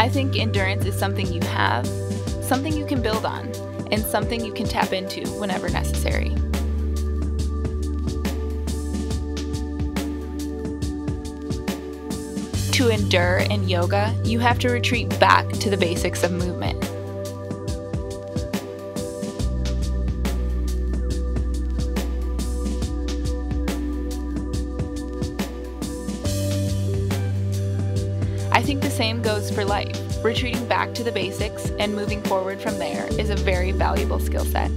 I think endurance is something you have, something you can build on, and something you can tap into whenever necessary. To endure in yoga, you have to retreat back to the basics of movement. Think the same goes for life. Retreating back to the basics and moving forward from there is a very valuable skill set.